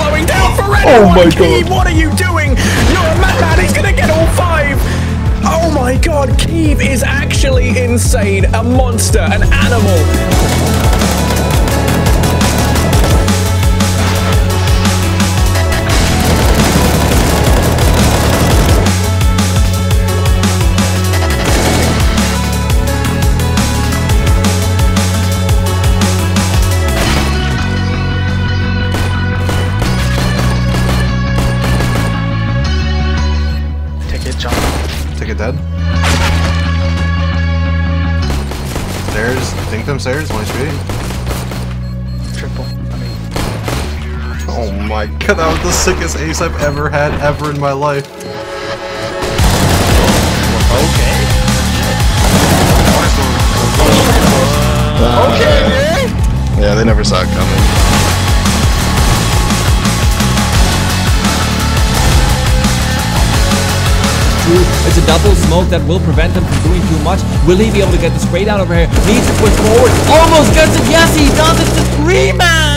Oh my Keeve, God. what are you doing? You're a madman. He's gonna get all five. Oh my God, Keeve is actually insane. A monster, an animal. Take it dead. Stairs. I think them stairs. 1 HP. Triple. I mean, Oh my god, that was the sickest ace I've ever had ever in my life. Okay. Okay. Uh, Yeah, they never saw it coming. True. It's a double smoke that will prevent him from doing too much. Will he be able to get the spray down over here? Needs to push forward. Almost gets it. Yes, he does. It's the three man.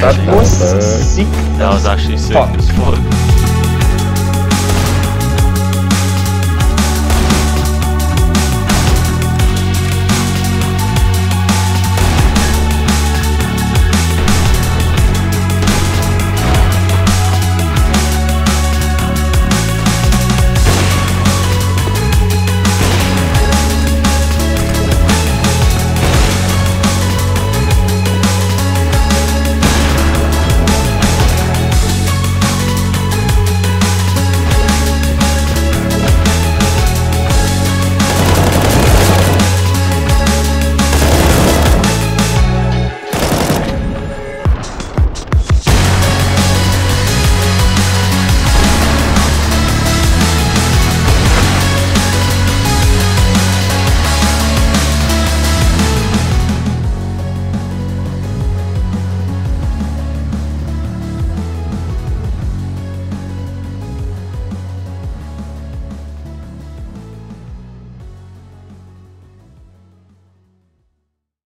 That was sick. That was actually sick Fuck. as fuck.